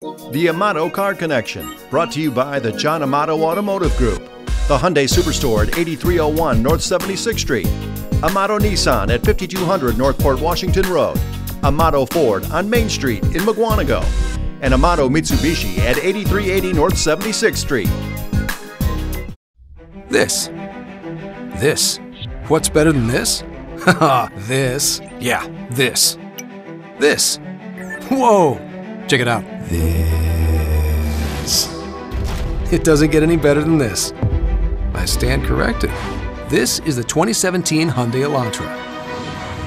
The Amato Car Connection, brought to you by the John Amato Automotive Group, the Hyundai Superstore at 8301 North 76th Street, Amato Nissan at 5200 Northport Washington Road, Amato Ford on Main Street in Mukwonago, and Amato Mitsubishi at 8380 North 76th Street. This. This. What's better than this? Haha, this. Yeah, this. This. Whoa! Check it out. This. It doesn't get any better than this. I stand corrected. This is the 2017 Hyundai Elantra.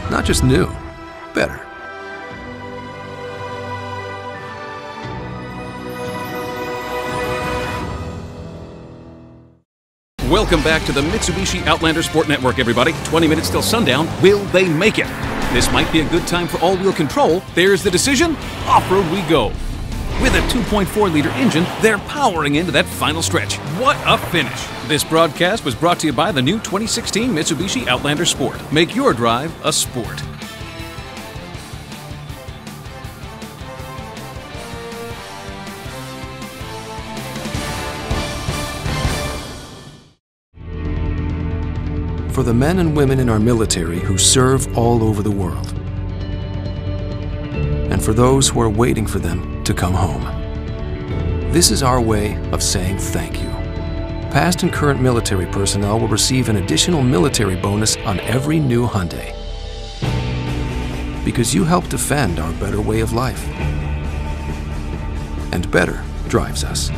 Not just new, better. Welcome back to the Mitsubishi Outlander Sport Network, everybody. 20 minutes till sundown. Will they make it? This might be a good time for all wheel control. There's the decision. Off road we go. With a 2.4 liter engine, they're powering into that final stretch. What a finish! This broadcast was brought to you by the new 2016 Mitsubishi Outlander Sport. Make your drive a sport. For the men and women in our military who serve all over the world. And for those who are waiting for them to come home. This is our way of saying thank you. Past and current military personnel will receive an additional military bonus on every new Hyundai. Because you help defend our better way of life. And better drives us.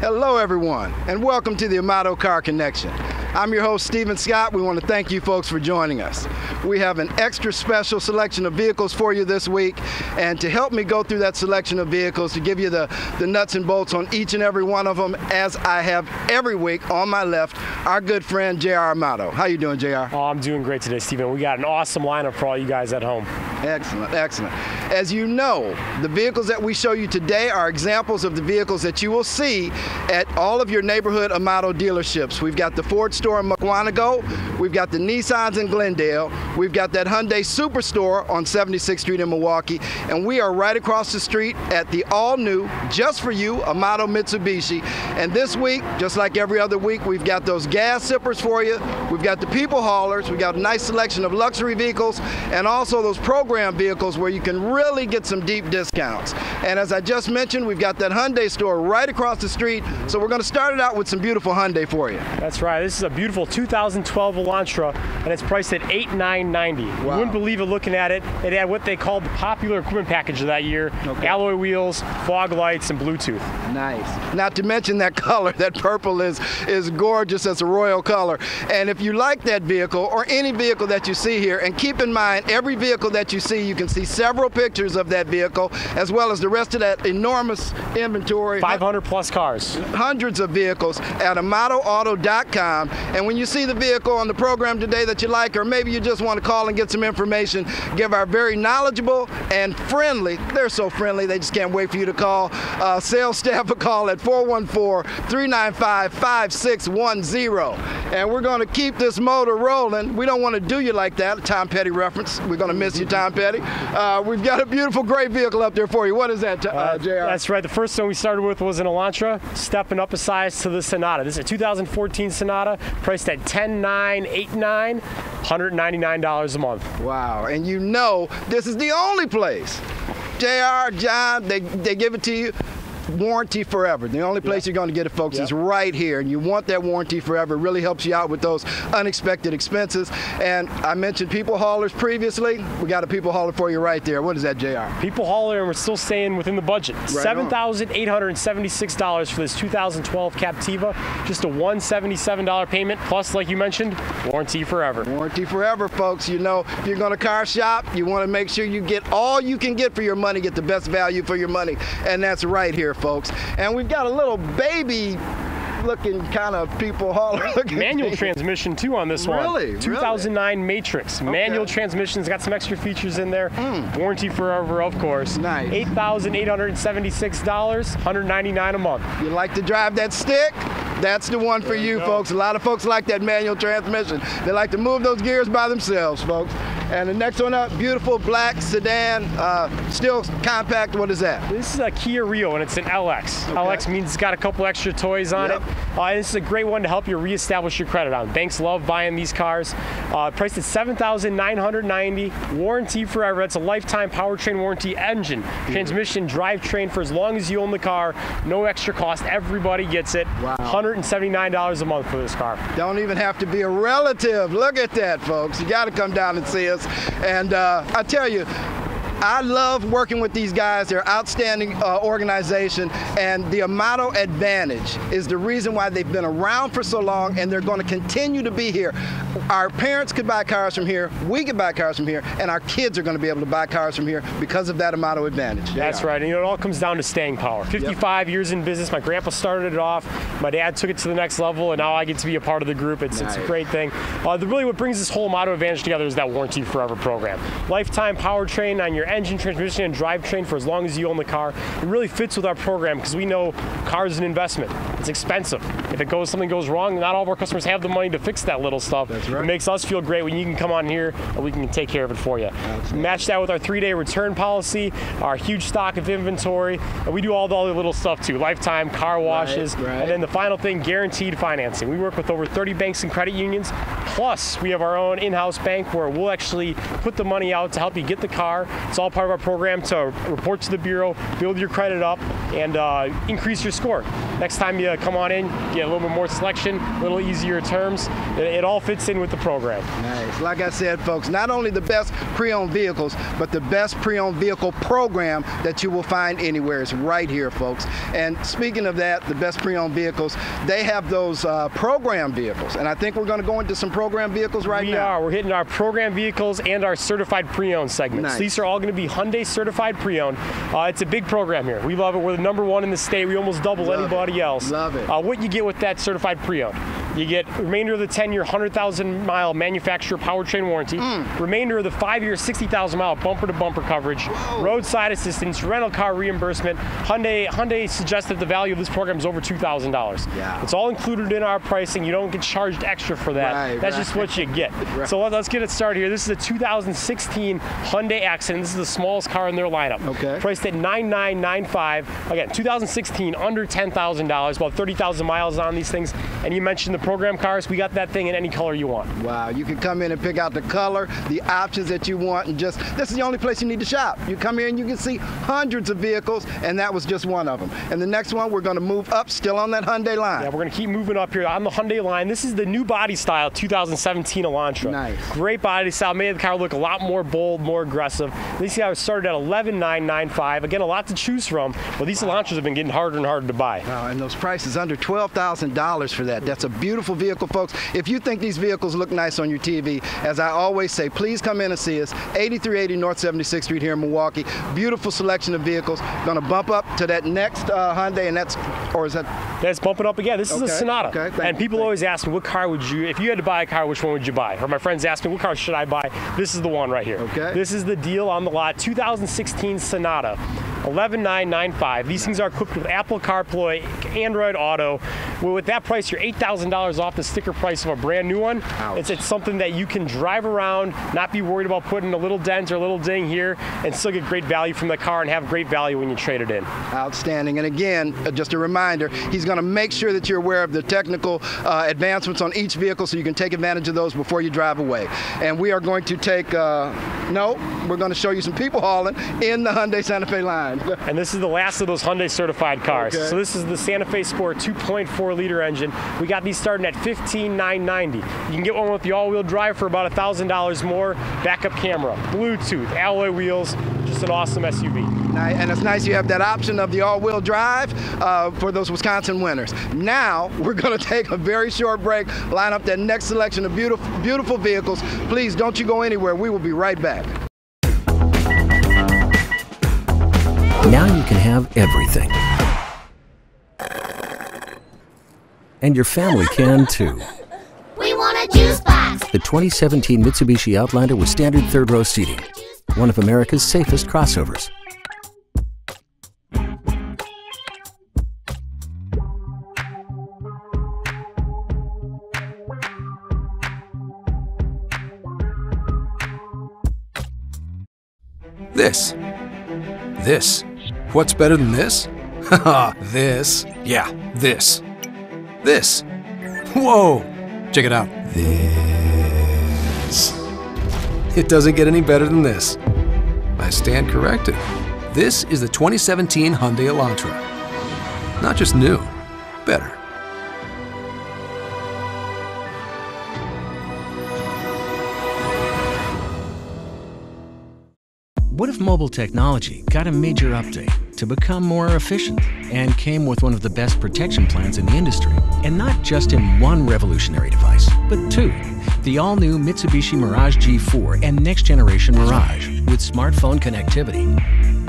Hello, everyone, and welcome to the Amato Car Connection. I'm your host, Stephen Scott. We want to thank you folks for joining us. We have an extra special selection of vehicles for you this week, and to help me go through that selection of vehicles, to give you the, the nuts and bolts on each and every one of them, as I have every week on my left, our good friend JR Amato. How are you doing, JR? Oh, I'm doing great today, Stephen. We got an awesome lineup for all you guys at home. Excellent, excellent. As you know, the vehicles that we show you today are examples of the vehicles that you will see at all of your neighborhood Amato dealerships. We've got the Ford store in Mukwonago, we've got the Nissans in Glendale, we've got that Hyundai Superstore on 76th Street in Milwaukee, and we are right across the street at the all-new, just for you, Amato Mitsubishi. And this week, just like every other week, we've got those gas sippers for you, we've got the people haulers, we've got a nice selection of luxury vehicles, and also those program vehicles where you can really get some deep discounts. And as I just mentioned, we've got that Hyundai store right across the street, so we're going to start it out with some beautiful Hyundai for you. That's right. This is a beautiful 2012 Elantra, and it's priced at $8,990. You wouldn't believe it looking at it. It had what they called the popular equipment package of that year: Okay. alloy wheels, fog lights, and Bluetooth. Nice. Not to mention that color, that purple is is gorgeous as a royal color. And if you like that vehicle or any vehicle that you see here, and keep in mind every vehicle that you see, you can see several pictures of that vehicle as well as the rest of that enormous inventory. 500 plus cars. hundreds of vehicles at AmatoAuto.com. And when you see the vehicle on the program today that you like, or maybe you just want to call and get some information, give our very knowledgeable and friendly, they're so friendly, they just can't wait for you to call, uh, sales staff a call at 414 395 5610. And we're going to keep this motor rolling. We don't want to do you like that, Tom Petty reference. We're going to miss you, Tom Petty. Uh, we've got a beautiful, great vehicle up there for you. What is that, uh, JR? That's right. The first one we started with was an Elantra, stepping up a size to the Sonata. This is a 2014 Sonata, priced at $10,989, $199 a month. Wow, and you know this is the only place. JR, John, they, they give it to you. Warranty forever. The only place you're going to get it, folks, is right here. And you want that warranty forever. It really helps you out with those unexpected expenses. And I mentioned people haulers previously. We got a people hauler for you right there. What is that, JR? People hauler, and we're still staying within the budget. on. $7,876 for this 2012 Captiva. Just a $177 payment, plus, like you mentioned, warranty forever. Warranty forever, folks. You know, if you're going to car shop, you want to make sure you get all you can get for your money, get the best value for your money. And that's right here, folks. And we've got a little baby looking kind of people hauler. looking Manual transmission too on this one. Really? Really? 2009 Matrix. Manual transmission's got some extra features in there. Hmm. Warranty forever, of course. Nice. $8,876, $199 a month. You like to drive that stick? That's the one for you, go. folks. A lot of folks like that manual transmission. They like to move those gears by themselves, folks. And the next one up, beautiful black sedan, uh, still compact. What is that? This is a Kia Rio, and it's an LX. Okay. LX means it's got a couple extra toys on yep. it. Uh, this is a great one to help you reestablish your credit on. Banks love buying these cars. Uh, priced at 7990 warranty forever. That's a lifetime powertrain warranty engine, transmission, drivetrain for as long as you own the car. No extra cost. Everybody gets it. Wow. $179 a month for this car. Don't even have to be a relative. Look at that, folks. You got to come down and see us. And uh, I tell you, I love working with these guys. They're outstanding uh, organization, and the Amato Advantage is the reason why they've been around for so long, and they're going to continue to be here. Our parents could buy cars from here, we could buy cars from here, and our kids are going to be able to buy cars from here because of that Amato Advantage. That's right, and you know, it all comes down to staying power. 55 yep. years in business. My grandpa started it off. My dad took it to the next level, and now I get to be a part of the group. It's, nice. it's a great thing. Uh, the, really, what brings this whole Amato Advantage together is that warranty forever program. Lifetime powertrain on your engine, transmission, and drivetrain for as long as you own the car. It really fits with our program because we know cars is an investment. It's expensive. If it goes something goes wrong, not all of our customers have the money to fix that little stuff. That's right. It makes us feel great when you can come on here and we can take care of it for you. Absolutely. Match that with our three-day return policy, our huge stock of inventory, and we do all the other little stuff too. Lifetime car washes, right, right. and then the final thing, guaranteed financing. We work with over 30 banks and credit unions. Plus, we have our own in-house bank where we'll actually put the money out to help you get the car. It's all part of our program to report to the Bureau, build your credit up, and uh, increase your score. Next time you come on in, get a little bit more selection, a little easier terms. It, it all fits in with the program. Nice. Like I said, folks, not only the best pre-owned vehicles, but the best pre-owned vehicle program that you will find anywhere is right here, folks. And speaking of that, the best pre-owned vehicles, they have those uh, program vehicles. And I think we're going to go into some program vehicles right we now. We are. We're hitting our program vehicles and our certified pre-owned segments. Nice. These are all going to be Hyundai certified pre-owned. Uh, it's a big program here. We love it. We're the number one in the state. We almost double love anybody it. Else. Love it. Uh, what you get with that certified pre-owned. You get remainder of the 10-year, 100,000-mile manufacturer powertrain warranty. Mm. Remainder of the 5-year, 60,000-mile bumper-to-bumper coverage. Whoa. Roadside assistance, rental car reimbursement. Hyundai Hyundai suggests that the value of this program is over $2,000. Yeah. It's all included in our pricing. You don't get charged extra for that. Right, That's right. just what you get. right. So let's get it started here. This is a 2016 Hyundai Accent. This is the smallest car in their lineup. Okay. Priced at 9995. Again, 2016, under $10,000, about 30,000 miles on these things. And you mentioned the program cars. We got that thing in any color you want. Wow, you can come in and pick out the color, the options that you want, and just this is the only place you need to shop. You come here and you can see hundreds of vehicles, and that was just one of them. And the next one, we're going to move up, still on that Hyundai line. Yeah, we're going to keep moving up here on the Hyundai line. This is the new body style 2017 Elantra. Nice. Great body style, made the car look a lot more bold, more aggressive. These guys started at 11995. Again, a lot to choose from, but these wow. Elantras have been getting harder and harder to buy. Wow, and those prices under $12,000 for that. That's a beautiful vehicle, folks. If you think these vehicles look nice on your TV, as I always say, please come in and see us. 8380 North 76th Street here in Milwaukee. Beautiful selection of vehicles. Going to bump up to that next uh, Hyundai, and that's, or is that? That's bumping up again. This okay. is a Sonata. Okay. Thank and people you. always ask me, what car would you, if you had to buy a car, which one would you buy? Or my friends ask me, what car should I buy? This is the one right here. Okay. This is the deal on the lot. 2016 Sonata. 11995. These things are equipped with Apple CarPlay, Android Auto. Well, with that price, you're $8,000 off the sticker price of a brand new one. It's, it's something that you can drive around, not be worried about putting a little dent or a little ding here, and still get great value from the car and have great value when you trade it in. Outstanding. And again, uh, just a reminder, he's going to make sure that you're aware of the technical uh, advancements on each vehicle so you can take advantage of those before you drive away. And we are going to take, uh, no, we're going to show you some people hauling in the Hyundai Santa Fe line. and this is the last of those Hyundai certified cars. Okay. So this is the Santa Fe Sport 2.4 liter engine. We got these starting at 15990. You can get one with the all-wheel drive for about $1,000 more. Backup camera, Bluetooth, alloy wheels, just an awesome SUV. And it's nice you have that option of the all-wheel drive uh, for those Wisconsin winters. Now we're going to take a very short break, line up that next selection of beautiful, beautiful vehicles. Please don't you go anywhere. We will be right back. Now you can have everything. And your family can too. We want a juice box! The 2017 Mitsubishi Outlander with standard third row seating. One of America's safest crossovers. This. This. What's better than this? Haha, this. Yeah, this. This. Whoa! Check it out. This. It doesn't get any better than this. I stand corrected. This is the 2017 Hyundai Elantra. Not just new, better. Mobile technology got a major update to become more efficient and came with one of the best protection plans in the industry? And not just in one revolutionary device, but two. The all new Mitsubishi Mirage G4 and next generation Mirage with smartphone connectivity.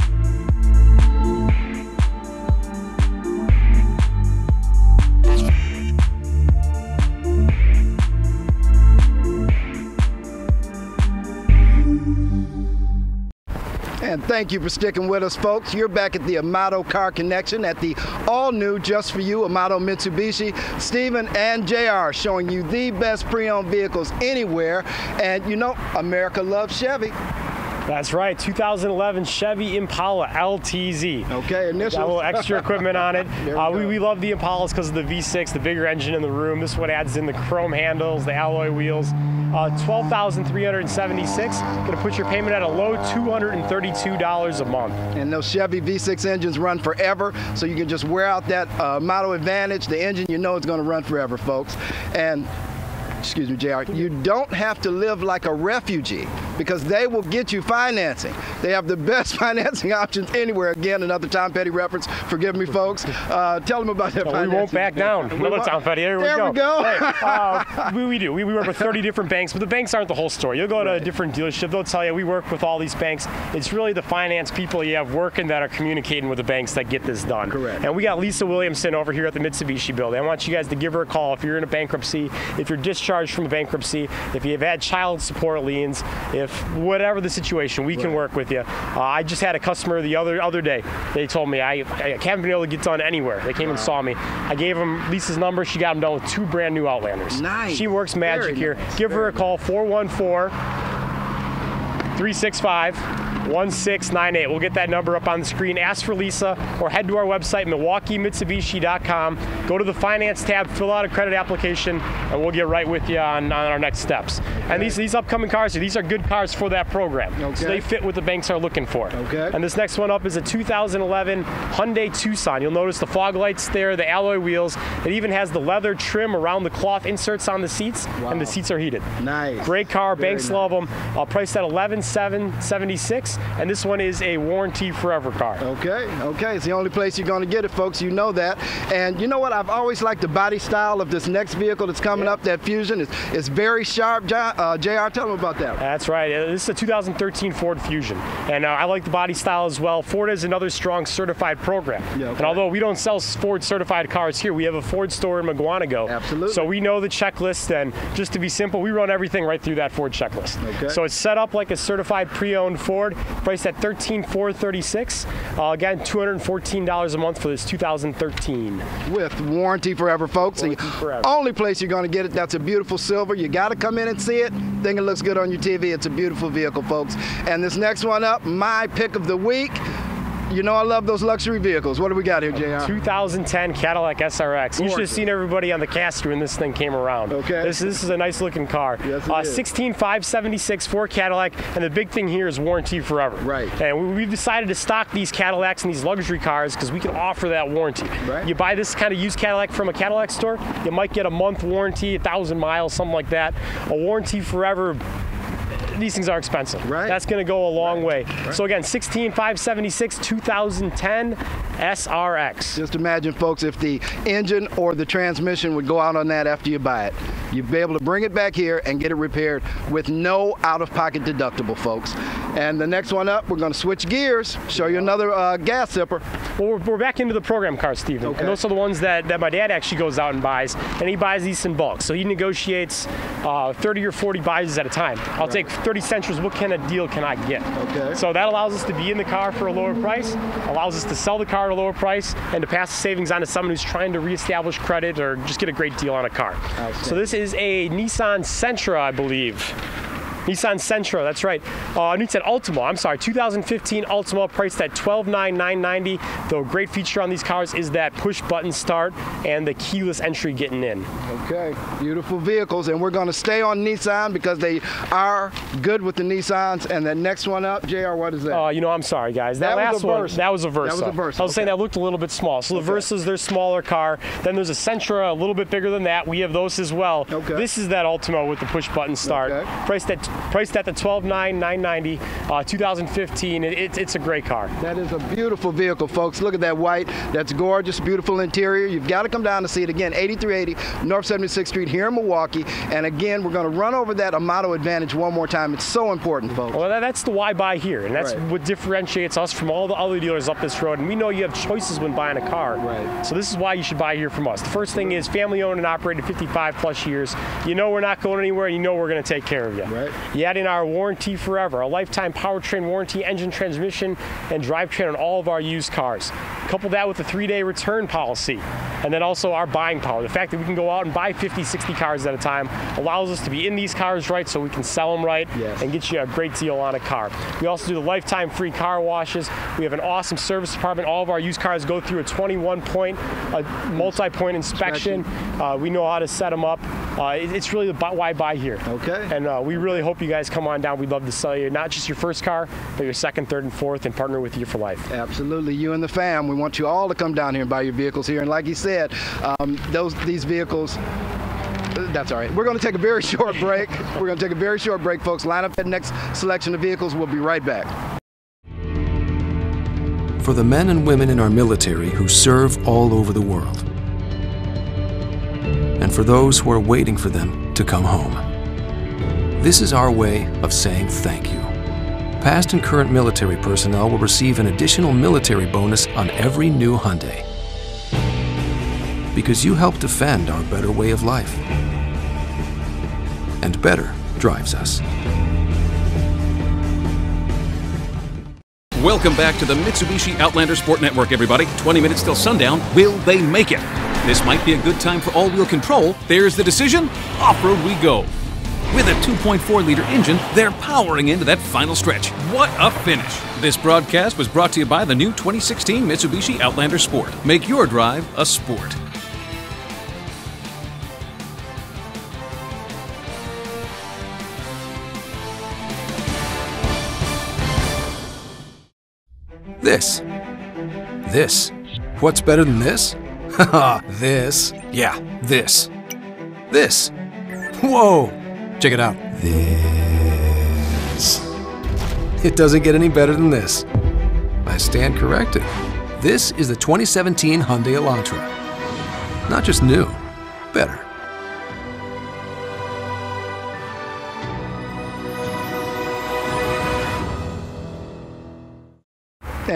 Thank you for sticking with us, folks. You're back at the Amato Car Connection at the all new Just For You Amato Mitsubishi. Stephen and JR showing you the best pre owned vehicles anywhere. And you know, America loves Chevy. That's right, 2011 Chevy Impala LTZ. Okay, initials. Got a little extra equipment on it. We Uh, we, we love the Impalas because of the V6, the bigger engine in the room. This one adds in the chrome handles, the alloy wheels. Uh, 12,376. Going to put your payment at a low $232 a month. And those Chevy V6 engines run forever, so you can just wear out that uh, Model Advantage. The engine, you know, it's going to run forever, folks. And excuse me, JR, you don't have to live like a refugee because they will get you financing. They have the best financing options anywhere. Again, another Tom Petty reference. Forgive me, folks. Uh, tell them about that But we won't back down. We Another Tom Petty. There, There we we go. go. Hey, uh, we, we do. We, we work with 30 different banks, but the banks aren't the whole story. You'll go to a different dealership. They'll tell you we work with all these banks. It's really the finance people you have working that are communicating with the banks that get this done. Correct. And we got Lisa Williamson over here at the Mitsubishi building. I want you guys to give her a call if you're in a bankruptcy, if you're discharged from a bankruptcy, if you've had child support liens, if whatever the situation, we can work with you. Uh, I just had a customer the other other day. They told me I, I haven't been able to get done anywhere. They came and saw me. I gave them Lisa's number. She got them done with two brand new Outlanders. Nice. She works magic Very here. nice. Give her a call 414 365 1698. We'll get that number up on the screen. Ask for Lisa or head to our website, milwaukeemitsubishi.com. Go to the finance tab, fill out a credit application, and we'll get right with you on, on our next steps. And these, these upcoming cars, these are good cars for that program. Okay. So they fit what the banks are looking for. Okay. And this next one up is a 2011 Hyundai Tucson. You'll notice the fog lights there, the alloy wheels. It even has the leather trim around the cloth inserts on the seats, and the seats are heated. Nice. Great car, Very banks nice. love them. Uh, priced at 11776 and this one is a warranty forever car. Okay, okay. It's the only place you're going to get it, folks. You know that. And you know what? I've always liked the body style of this next vehicle that's coming up, that Fusion. is it's very sharp. John, uh, JR, tell them about that. That's right. Uh, This is a 2013 Ford Fusion, and uh, I like the body style as well. Ford is another strong certified program. Yeah, okay. And although we don't sell Ford certified cars here, we have a Ford store in Mukwonago. Absolutely. So we know the checklist, and just to be simple, we run everything right through that Ford checklist. Okay. So it's set up like a certified pre-owned Ford, priced at 13436. Uh, again, $214 a month for this 2013. With warranty forever, folks. Warranty forever. only place you're going to get it, that's a beautiful silver. You got to come in and see it. Think it looks good on your TV. It's a beautiful vehicle, folks. And this next one up, my pick of the week. You know I love those luxury vehicles. What do we got here, JR? 2010 Cadillac SRX. You should have seen everybody on the caster when this thing came around. Okay. This, this is a nice looking car. Yes, it uh, is. 16576 for Cadillac, and the big thing here is warranty forever. Right. And we, we've decided to stock these Cadillacs and these luxury cars because we can offer that warranty. Right. You buy this kind of used Cadillac from a Cadillac store, you might get a month warranty, a thousand miles, something like that. A warranty forever. These things are expensive. Right. That's going to go a long way. So again, 16576 2010 SRX. Just imagine, folks, if the engine or the transmission would go out on that after you buy it. You'd be able to bring it back here and get it repaired with no out-of-pocket deductible, folks. And the next one up, we're going to switch gears, show you another uh, gas zipper. Well, we're, we're back into the program cars, Stephen. Okay. And those are the ones that, that my dad actually goes out and buys, and he buys these in bulk. So he negotiates uh, 30 or 40 buys at a time. I'll take 30 Sentras. What kind of deal can I get? Okay. So that allows us to be in the car for a lower price, allows us to sell the car at a lower price, and to pass the savings on to someone who's trying to reestablish credit or just get a great deal on a car. So this is a Nissan Sentra, I believe. Nissan Sentra, that's right. Uh, Nissan Altima, I'm sorry, 2015 Altima priced at $12,990. The great feature on these cars is that push button start and the keyless entry getting in. Okay, beautiful vehicles, and we're going to stay on Nissan because they are good with the Nissans. And the next one up, Jr. What is that? Uh, you know, I'm sorry, guys. That, That was last a one, that was a Versa. That was a Versa, I was saying that looked a little bit small. So the Okay. Versas, they're smaller car. Then there's a Sentra, a little bit bigger than that. We have those as well. Okay. This is that Altima with the push button start. Okay. Priced at priced at the 12,990, uh, 2015. It, it, it's a great car. That is a beautiful vehicle, folks. Look at that white. That's gorgeous, beautiful interior. You've got to come down to see it again. 8380 North 76th Street here in Milwaukee. And again, we're going to run over that Amato Advantage one more time. It's so important, folks. Well, that, that's the why buy here, and that's Right. what differentiates us from all the other dealers up this road. And we know you have choices when buying a car. Right. So this is why you should buy here from us. The first thing is family owned and operated 55 plus years. You know we're not going anywhere. You know we're going to take care of you. Right. You add in our warranty forever, a lifetime powertrain warranty, engine, transmission, and drivetrain on all of our used cars. Couple that with a three-day return policy, and then also our buying power. The fact that we can go out and buy 50, 60 cars at a time allows us to be in these cars right, so we can sell them right Yes. and get you a great deal on a car. We also do the lifetime free car washes. We have an awesome service department. All of our used cars go through a 21 point, a multi point inspection. Uh, we know how to set them up. Uh, it- it's really the bu- why buy here. Okay. And uh, we really hope you guys come on down. We'd love to sell you not just your first car, but your second, third, and fourth, and partner with you for life. Absolutely, you and the fam. We want you all to come down here and buy your vehicles here. And like he said, um, those these vehicles. That's all right. We're going to take a very short break. We're going to take a very short break, folks. Line up that next selection of vehicles. We'll be right back. For the men and women in our military who serve all over the world. And for those who are waiting for them to come home. This is our way of saying thank you. Past and current military personnel will receive an additional military bonus on every new Hyundai. Because you help defend our better way of life. And better drives us. Welcome back to the Mitsubishi Outlander Sport Network, everybody. 20 minutes till sundown. Will they make it? This might be a good time for all wheel control. There's the decision. Off road we go. With a 2.4 liter engine, they're powering into that final stretch. What a finish! This broadcast was brought to you by the new 2016 Mitsubishi Outlander Sport. Make your drive a sport. This. This. What's better than this? This. Yeah, this. This. Whoa! Check it out. This. It doesn't get any better than this. I stand corrected. This is the 2017 Hyundai Elantra. Not just new, better.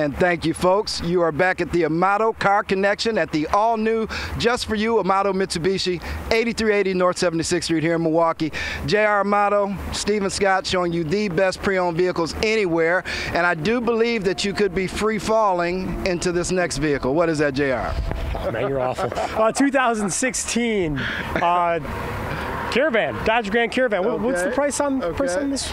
And thank you, folks. You are back at the Amato Car Connection at the all new, just for you, Amato Mitsubishi, 8380 North 76th Street here in Milwaukee. JR Amato, Stephen Scott showing you the best pre owned vehicles anywhere. And I do believe that you could be free falling into this next vehicle. What is that, JR? Oh, man, you're awful. Uh, 2016 uh, Caravan, Dodge Grand Caravan. What, What's the price on price on this?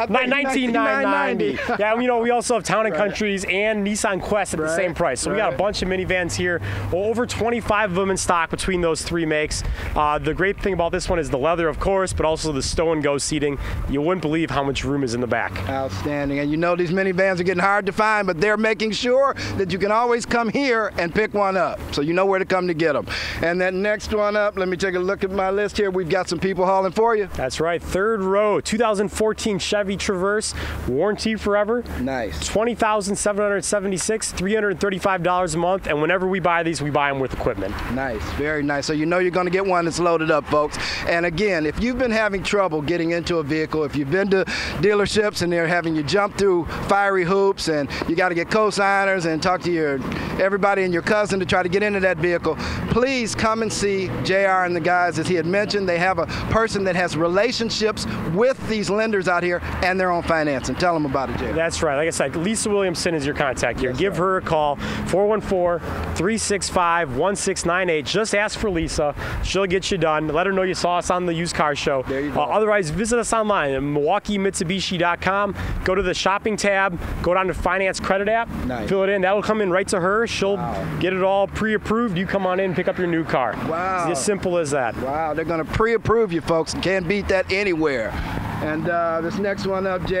I 19,990. 19,990. yeah, you know, we also have Town and Countries and Nissan Quest at the same price. So we got a bunch of minivans here. Well, over 25 of them in stock between those three makes. Uh, the great thing about this one is the leather, of course, but also the stow and go seating. You wouldn't believe how much room is in the back. Outstanding. And you know these minivans are getting hard to find, but they're making sure that you can always come here and pick one up. So you know where to come to get them. And that next one up, let me take a look at my list here. We've got some people hauling for you. That's right, third row, 2014 Chevy Traverse, warranty forever. Nice. Twenty thousand seven hundred seventy-six, three hundred thirty-five dollars a month, and whenever we buy these, we buy them with equipment. Nice, very nice. So you know you're going to get one that's loaded up, folks. And again, if you've been having trouble getting into a vehicle, if you've been to dealerships and they're having you jump through fiery hoops and you got to get co-signers and talk to your everybody and your cousin to try to get into that vehicle, please come and see JR and the guys. As he had mentioned, they have a person that has relationships with these lenders out here and their own financing. Tell them about it, Jay. That's right. Like I said, Lisa Williamson is your contact here. Give her a call, 414-365-1698. Just ask for Lisa. She'll get you done. Let her know you saw us on the used car show. There you go. Uh, otherwise, visit us online at MilwaukeeMitsubishi.com. Go to the shopping tab. Go down to Finance Credit app. Nice. Fill it in. That'll come in right to her. She'll get it all pre-approved. You come on in, pick up your new car. Wow. It's as simple as that. Wow, they're going to pre-approve you, folks. Can't beat that anywhere. And uh, this next one up, JR,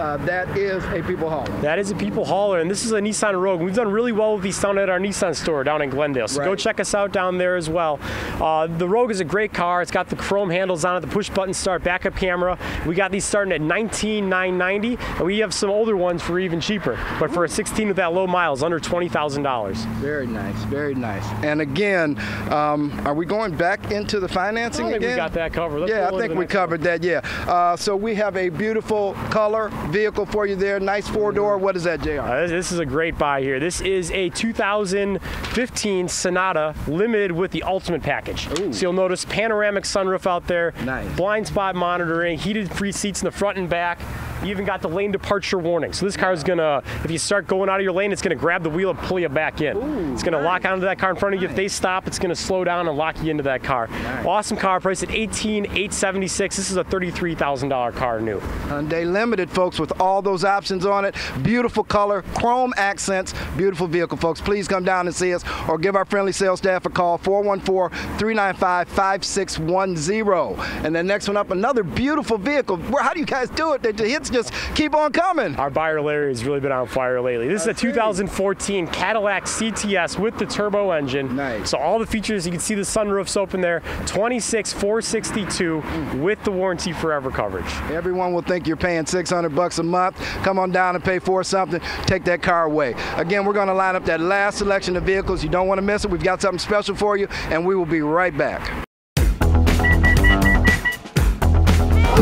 uh, that is a people hauler. That is a people hauler, and this is a Nissan Rogue. We've done really well with these down at our Nissan store down in Glendale. So go check us out down there as well. Uh, the Rogue is a great car. It's got the chrome handles on it, the push button start, backup camera. We got these starting at 19,990, and we have some older ones for even cheaper. But for a 16 with that low miles, under $20,000. Very nice, very nice. And again, um, are we going back into the financing I think again? we got that covered. Let's yeah, I think we next one. covered that. Yeah. Uh, so we have a beautiful color vehicle for you there. Nice four door. What is that, Jr.? Uh, this, this is a great buy here. This is a 2015 Sonata limited with the Ultimate package. So you'll notice panoramic sunroof out there, Nice. blind spot monitoring, heated free seats in the front and back. You even got the lane departure warning. So this car is gonna, if you start going out of your lane, it's gonna grab the wheel and pull you back in. it's gonna lock onto that car in front of you. If they stop, it's gonna slow down and lock you into that car. Awesome car, priced at 18,876. This is a $33,000 car new. Hyundai Limited, folks, with all those options on it. Beautiful color, chrome accents, beautiful vehicle, folks. Please come down and see us or give our friendly sales staff a call, 414-395-5610. And then next one up, another beautiful vehicle. Where, how do you guys do it? The, the hits just keep on coming. Our buyer Larry has really been on fire lately. This is a 2014 Cadillac CTS with the turbo engine. Nice. So all the features, you can see the sunroofs open there. 26,462 with the warranty forever coverage. Everyone will think you're paying 600 bucks a month. Come on down and pay for something. Take that car away. Again, we're going to line up that last selection of vehicles. You don't want to miss it. We've got something special for you, and we will be right back.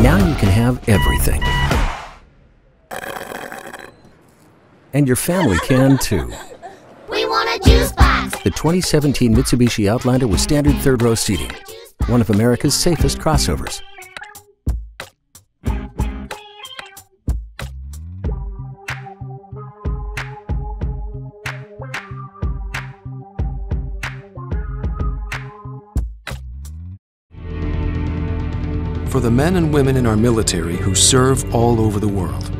Now you can have everything. And your family can too. We want a juice box. The 2017 Mitsubishi Outlander with standard third row seating. One of America's safest crossovers. For the men and women in our military who serve all over the world.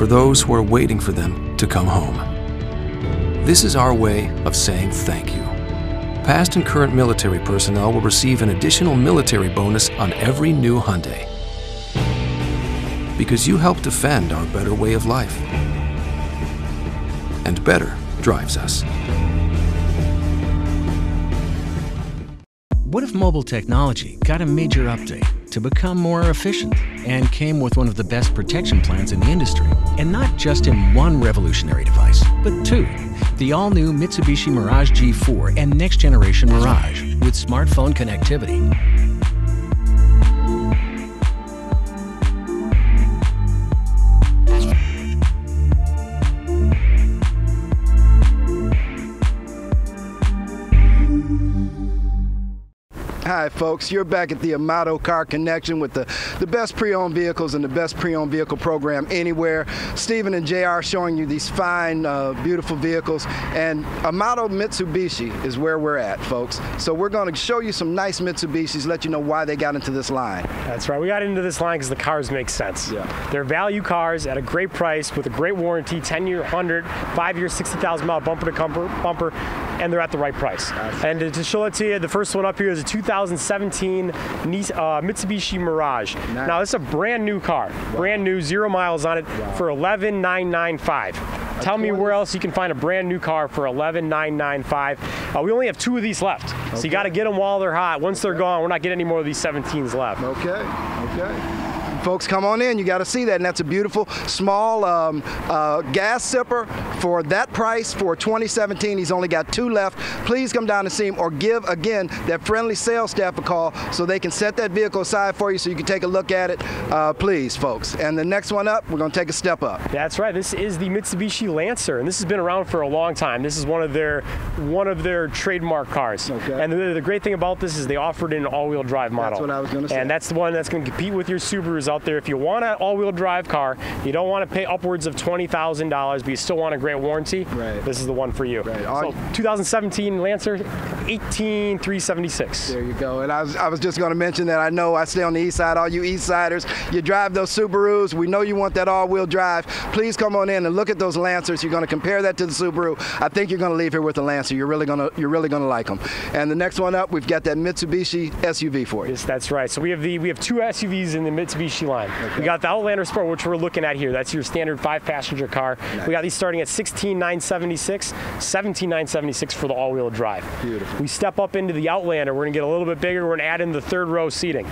For those who are waiting for them to come home. This is our way of saying thank you. Past and current military personnel will receive an additional military bonus on every new Hyundai. Because you help defend our better way of life. And better drives us. What if mobile technology got a major update to become more efficient and came with one of the best protection plans in the industry? And not just in one revolutionary device, but two. The all new Mitsubishi Mirage G4 and next generation Mirage with smartphone connectivity. Hi, folks. You're back at the Amato Car Connection with the, the best pre-owned vehicles and the best pre-owned vehicle program anywhere. Stephen and JR showing you these fine, uh, beautiful vehicles. And Amato Mitsubishi is where we're at, folks. So we're going to show you some nice Mitsubishis, let you know why they got into this line. That's right. We got into this line because the cars make sense. Yeah. They're value cars at a great price with a great warranty 10 year, 100, 5 year, 60,000 mile bumper to bumper, bumper, and they're at the right price. And to, show it to you, the first one up here is a 2017 uh, Mitsubishi Mirage. Now, this is a brand new car, brand new, zero miles on it for 11995 Tell me where else you can find a brand new car for 11995 uh, We only have two of these left. So you got to get them while they're hot. Once they're gone, we're not getting any more of these 17s left. Okay, okay. folks, come on in. You got to see that. And that's a beautiful, small um, uh, gas sipper for that price for 2017. He's only got two left. Please come down and see him or give, again, that friendly sales staff a call so they can set that vehicle aside for you so you can take a look at it. Uh, please, folks. And the next one up, we're going to take a step up. That's right. This is the Mitsubishi Lancer, and this has been around for a long time. This is one of their one of their trademark cars. Okay. And the, the great thing about this is they offered an all-wheel drive model. That's what I was gonna say. And that's the one that's going to compete with your Subarus out there. If you want an all-wheel drive car, you don't want to pay upwards of twenty thousand dollars, but you still want a great warranty. Right. This is the one for you. Right. So 2017 Lancer, 18376. There you go. And I was, I was just going to mention that I know I stay on the east side. All you east siders, you drive those Subarus. We know you want that all-wheel drive. Please come on in and look at those Lancers. You're going to compare that to the Subaru. I think you're going to leave here with a Lancer. You're really going to you're really going to like them. And the next one up, we've got that Mitsubishi SUV for you. Yes, that's right. So we have the we have two SUVs in the Mitsubishi line. We got the Outlander Sport, which we're looking at here. That's your standard five-passenger car. We got these starting at 16,976, 17,976 for the all-wheel drive. Beautiful. We step up into the Outlander. We're gonna get a little bit bigger. We're gonna add in the third row seating.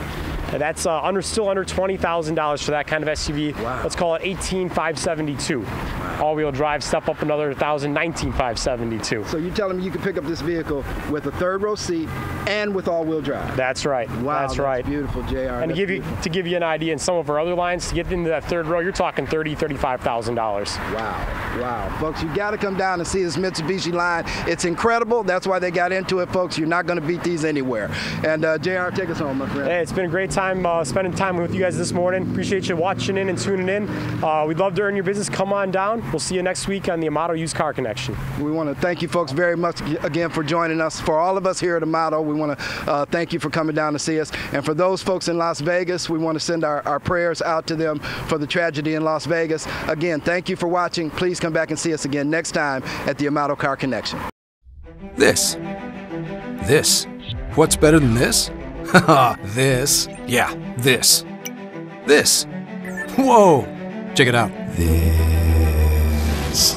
And that's uh, under still under twenty thousand dollars for that kind of SUV. Wow. Let's call it 18,572. All-wheel drive. Step up another thousand, 19,572. So you're telling me you can pick up this vehicle with a third row seat and with all-wheel drive? That's right. wow, that's right. beautiful, Jr. And to That's give you to give you an idea, in some of our other lines, to get into that third row, you're talking thirty, thirty-five thousand dollars. Wow, wow. Folks, you got to come down and see this Mitsubishi line. It's incredible. That's why they got into it, folks. You're not going to beat these anywhere. And uh, JR, take us home, my friend. Hey, it's been a great time uh, spending time with you guys this morning. Appreciate you watching in and tuning in. Uh, we'd love to earn your business. Come on down. We'll see you next week on the Amato Used Car Connection. We want to thank you folks very much again for joining us. For all of us here at Amato, we want to uh, thank you for coming down to see us. And for those folks in Las Vegas, we want to send our, our prayers out to them for the tragedy in Las Vegas. Again, thank you for watching. Please come back and see us again next time at the Amato Car Connection. This. This. What's better than this? This. Yeah, this. This. Whoa! Check it out. This.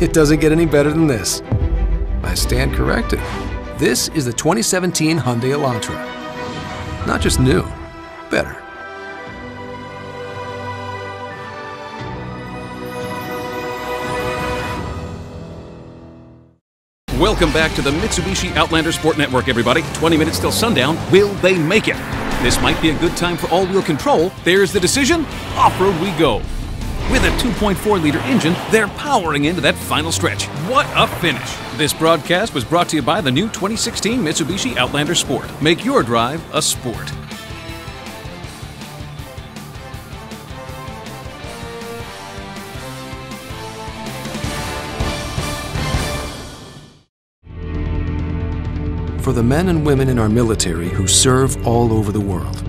It doesn't get any better than this. I stand corrected. This is the 2017 Hyundai Elantra. Not just new, better. Welcome back to the Mitsubishi Outlander Sport Network, everybody. 20 minutes till sundown. Will they make it? This might be a good time for all wheel control. There's the decision. Off road we go. With a 2.4 liter engine, they're powering into that final stretch. What a finish! This broadcast was brought to you by the new 2016 Mitsubishi Outlander Sport. Make your drive a sport. For the men and women in our military who serve all over the world.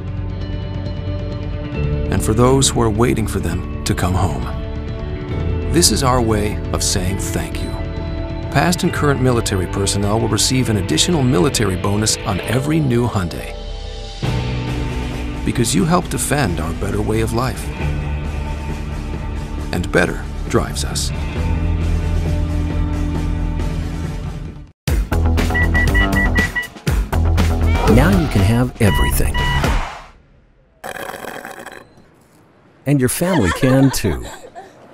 And for those who are waiting for them to come home. This is our way of saying thank you. Past and current military personnel will receive an additional military bonus on every new Hyundai. Because you help defend our better way of life. And better drives us. Now you can have everything. And your family can too.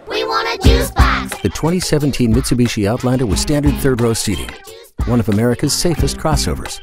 We want a juice box. The 2017 Mitsubishi Outlander with standard third row seating. One of America's safest crossovers.